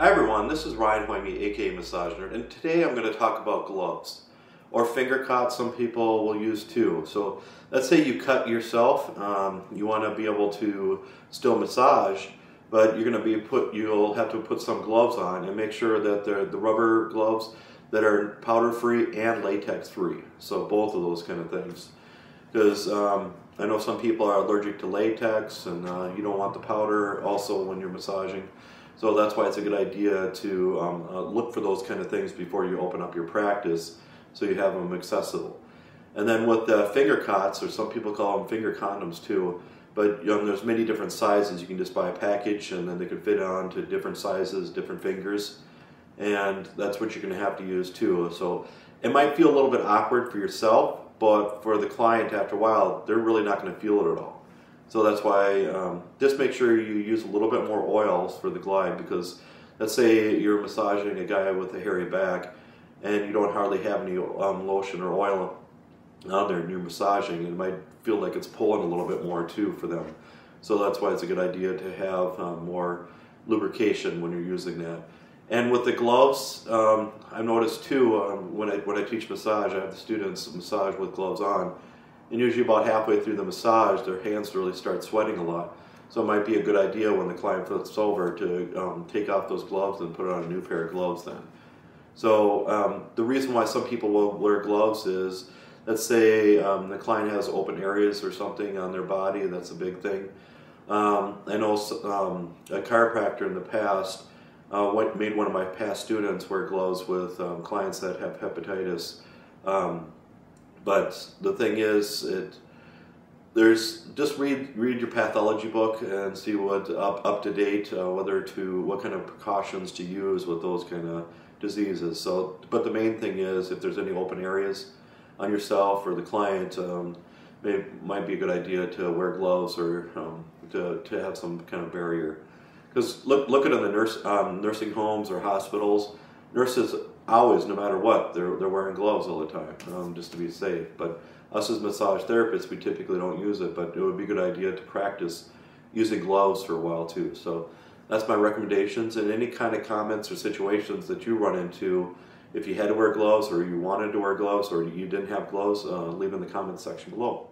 Hi everyone, this is Ryan Hoyme, aka Massage Nerd, and today I'm going to talk about gloves. Or finger cots, some people will use too. So let's say you cut yourself, um, you want to be able to still massage, but you're going to be put, you'll have to put some gloves on and make sure that they're the rubber gloves that are powder free and latex free. So both of those kind of things. Because um, I know some people are allergic to latex and uh, you don't want the powder also when you're massaging. So that's why it's a good idea to um, uh, look for those kind of things before you open up your practice so you have them accessible. And then with the finger cots, or some people call them finger condoms too, but you know, there's many different sizes. You can just buy a package and then they can fit on to different sizes, different fingers. And that's what you're going to have to use too. So it might feel a little bit awkward for yourself, but for the client after a while, they're really not going to feel it at all. So that's why um, just make sure you use a little bit more oils for the glide because let's say you're massaging a guy with a hairy back and you don't hardly have any um, lotion or oil on there and you're massaging it might feel like it's pulling a little bit more too for them. So that's why it's a good idea to have um, more lubrication when you're using that. And with the gloves, um, I've noticed too, um, when, I, when I teach massage, I have the students massage with gloves on and usually about halfway through the massage, their hands really start sweating a lot. So it might be a good idea when the client flips over to um, take off those gloves and put on a new pair of gloves then. So um, the reason why some people will wear gloves is, let's say um, the client has open areas or something on their body, that's a big thing. Um, I know um, a chiropractor in the past uh, made one of my past students wear gloves with um, clients that have hepatitis. Um, but the thing is, it there's just read read your pathology book and see what up up to date uh, whether to what kind of precautions to use with those kind of diseases. So, but the main thing is if there's any open areas on yourself or the client, um, may, might be a good idea to wear gloves or um, to to have some kind of barrier. Because look look at in the nurse um, nursing homes or hospitals, nurses always, no matter what, they're, they're wearing gloves all the time, um, just to be safe. But us as massage therapists, we typically don't use it, but it would be a good idea to practice using gloves for a while too. So that's my recommendations and any kind of comments or situations that you run into, if you had to wear gloves or you wanted to wear gloves or you didn't have gloves, uh, leave in the comments section below.